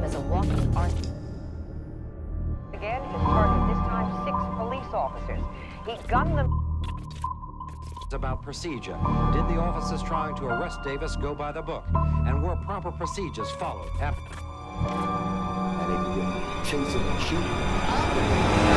was a walking arson. Again, his target this time six police officers. He gunned them It's about procedure. Did the officers trying to arrest Davis go by the book? And were proper procedures followed after? And he chasing and shooting.